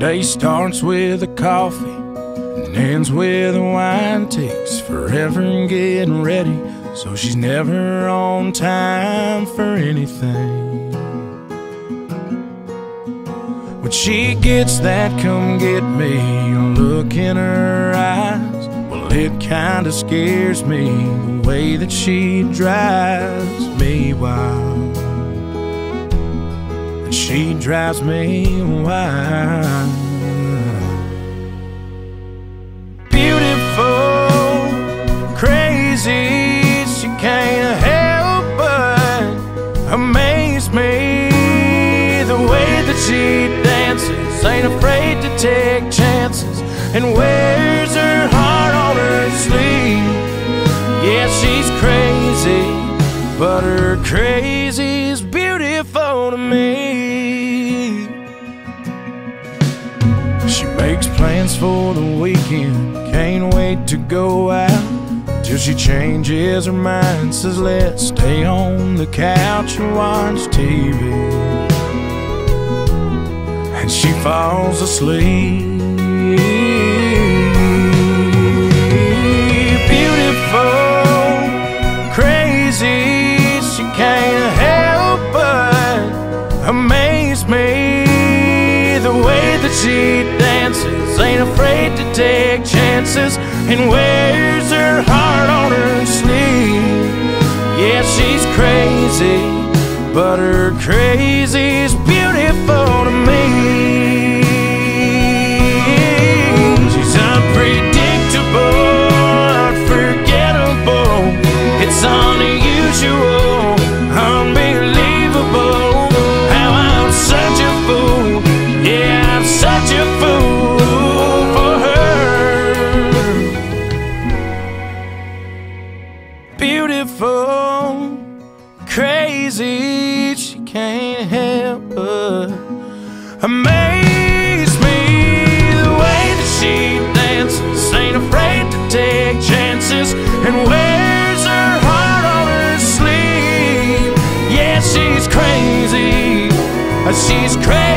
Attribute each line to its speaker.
Speaker 1: day starts with a coffee and ends with a wine. Takes forever getting ready, so she's never on time for anything. When she gets that come get me look in her eyes, well, it kinda scares me the way that she drives me wild. She drives me wild. Beautiful, crazy, she can't help but amaze me the way that she dances, ain't afraid to take chances, and wears her heart on her sleeve. Yeah, she's crazy, but her crazy's beautiful to me. She makes plans for the weekend, can't wait to go out. Till she changes her mind, says let's stay on the couch and watch TV and she falls asleep. Beautiful, crazy, she can't help but amaze me. That she dances, ain't afraid to take chances, and wears her heart on her sleeve. Yeah, she's crazy, but her crazy's beautiful to me. Beautiful, crazy, she can't help but amaze me the way that she dances, ain't afraid to take chances, and wears her heart on her sleeve. Yeah, she's crazy, she's crazy.